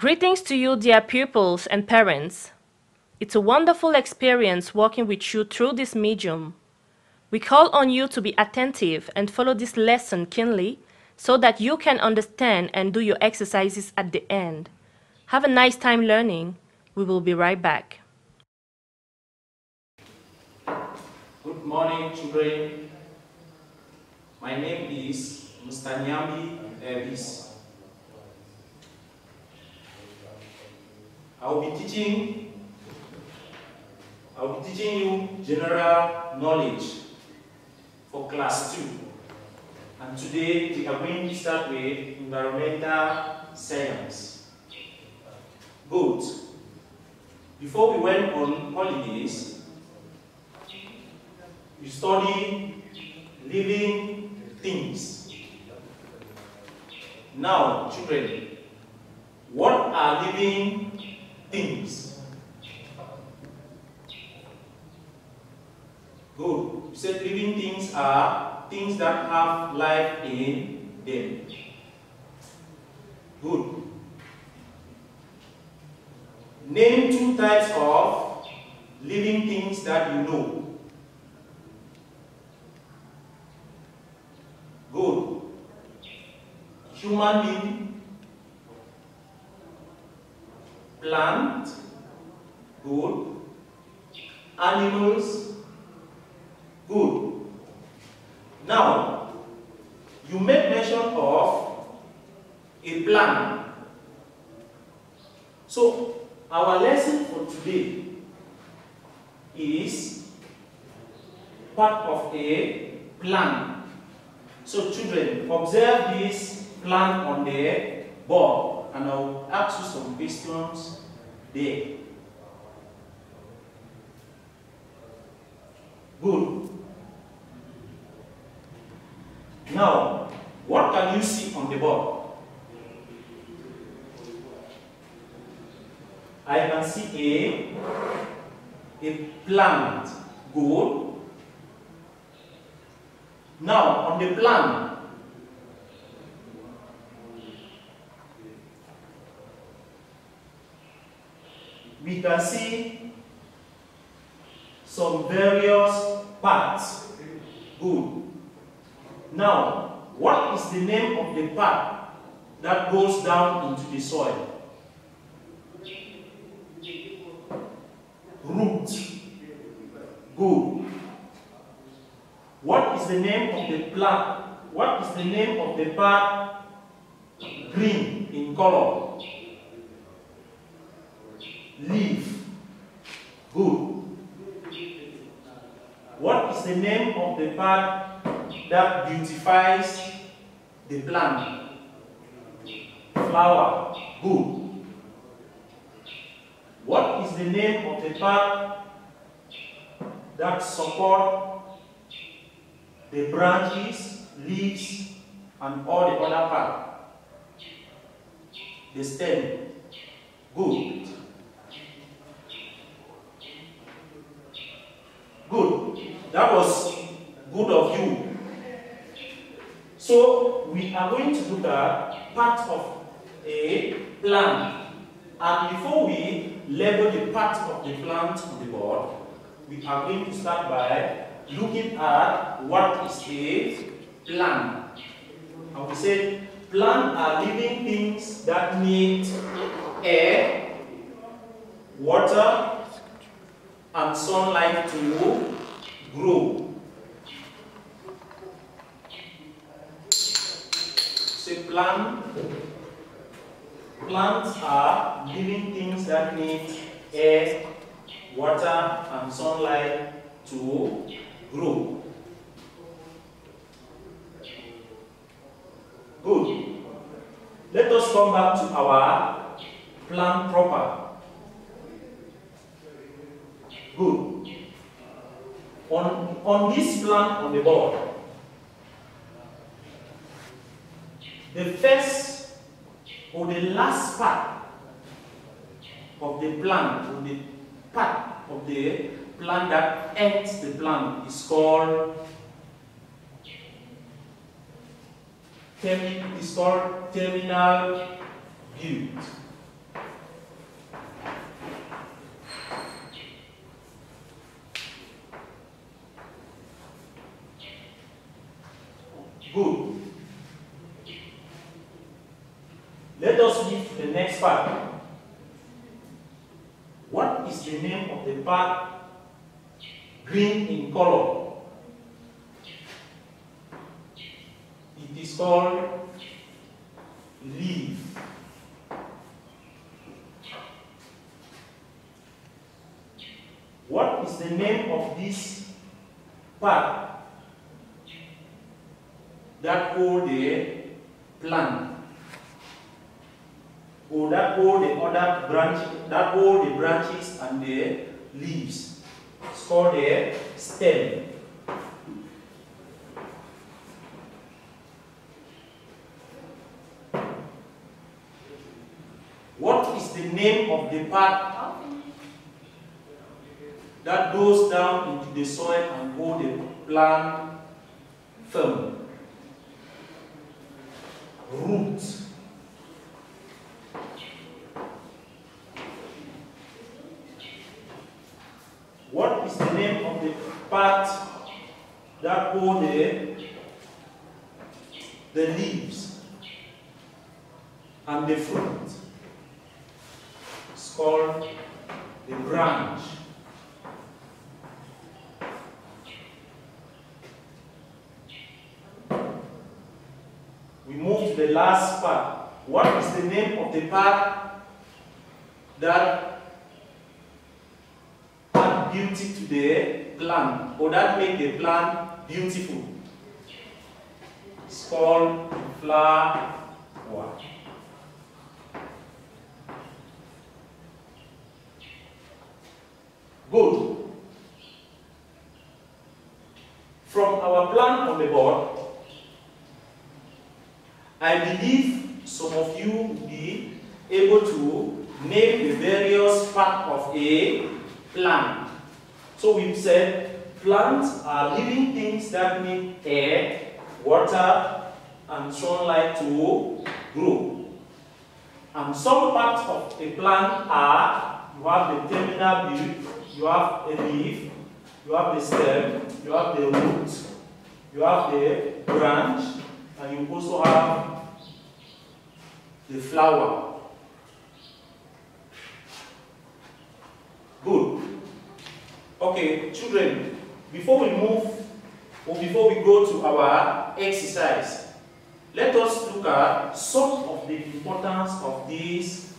Greetings to you, dear pupils and parents. It's a wonderful experience working with you through this medium. We call on you to be attentive and follow this lesson keenly so that you can understand and do your exercises at the end. Have a nice time learning. We will be right back. Good morning, children. My name is Mr. Nyambi Davis. I will be teaching I will be teaching you general knowledge for class 2. And today we are going to start with environmental science. Good. Before we went on holidays, we studied living things. Now, children, what are living things. Good. You said living things are things that have life in them. Good. Name two types of living things that you know. Good. Human being, plant, good, animals, good. Now, you make mention of a plant. So, our lesson for today is part of a plant. So, children, observe this plant on the board and I'll ask you some questions there. Good. Now, what can you see on the board? I can see a, a plant. Good. Now, on the plant, we can see some various parts. Good. Now, what is the name of the part that goes down into the soil? Root. Good. What is the name of the plant? What is the name of the part green in color? leaf. Good. What is the name of the part that beautifies the plant? Flower. Good. What is the name of the part that support the branches, leaves, and all the other part? The stem. Good. Good. That was good of you. So we are going to look at part of a plant. And before we label the part of the plant on the board, we are going to start by looking at what is a plant. And we said plants are living things that need air, water, and sunlight to grow. Say plant. Plants are living things that need air, water, and sunlight to grow. Good. Let us come back to our plant proper. Good. On, on this plan on the board, the first or the last part of the plant, or the part of the plant that ends the plant is called is called terminal bud. Good. Let us to the next part. What is the name of the part green in color? It is called leaf. What is the name of this part that hold the plant? Or that hold the other branch, that hold the branches and the leaves. It's called the stem. What is the name of the part that goes down into the soil and hold the plant firm? Root. What is the name of the part that hold the, the leaves and the fruit? It's called the branch. We move to the last part. What is the name of the part that add beauty to the plant or that make the plant beautiful? It's called flower. Good. From our plan on the board, I believe some of you will be able to name the various parts of a plant. So we've said plants are living things that need air, water, and sunlight to grow. And some parts of a plant are, you have the terminal bulb, you have a leaf, you have the stem, you have the root, you have the branch, and you also have the flower. Good. Okay, children, before we move or before we go to our exercise, let us look at some of the importance of this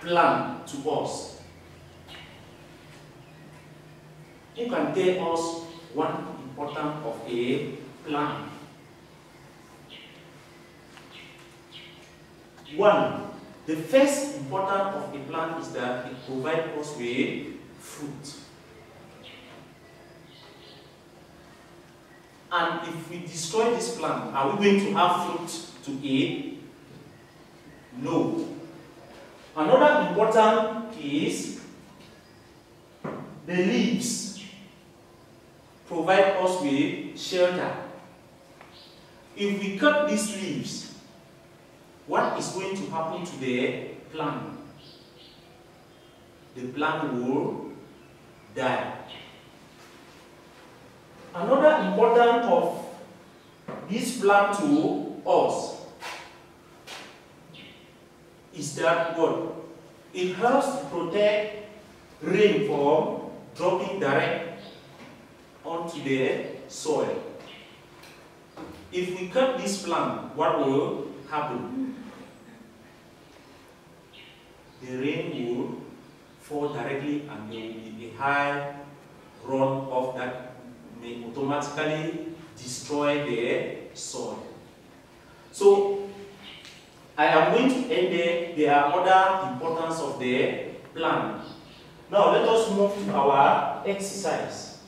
plan to us. Who can tell us one important of a plan? One, the first importance of a plant is that it provides us with fruit. And if we destroy this plant, are we going to have fruit to eat? No. Another important is the leaves provide us with shelter. If we cut these leaves, what is going to happen to the plant? The plant will die. Another important of this plant to us is that what? It helps to protect rain from dropping direct onto the soil. If we cut this plant, what will happen? The rain will fall directly and there be a high run off that may automatically destroy the soil. So, I am going to end there. There are other importance of the plant. Now, let us move to our exercise.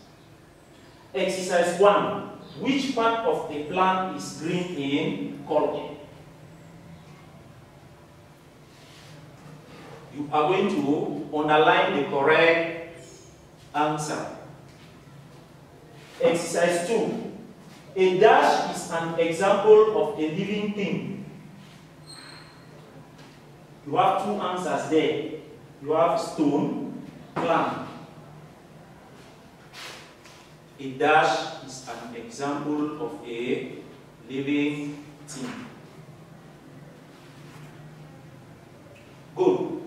Exercise 1. Which part of the plant is green in color? You are going to underline the correct answer. Exercise 2. A dash is an example of a living thing. You have two answers there. You have stone, plant. A dash is an example of a living thing. Good.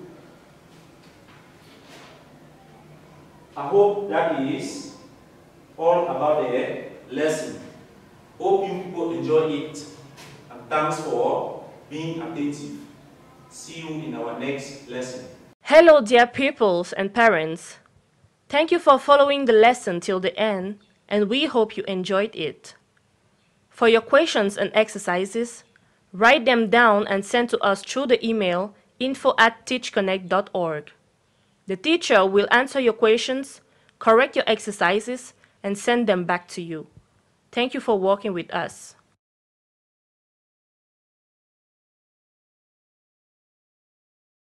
I hope that is all about the lesson. Hope you people enjoy it and thanks for being attentive. See you in our next lesson. Hello, dear pupils and parents. Thank you for following the lesson till the end, and we hope you enjoyed it. For your questions and exercises, write them down and send to us through the email info at teachconnect.org. The teacher will answer your questions, correct your exercises, and send them back to you. Thank you for working with us.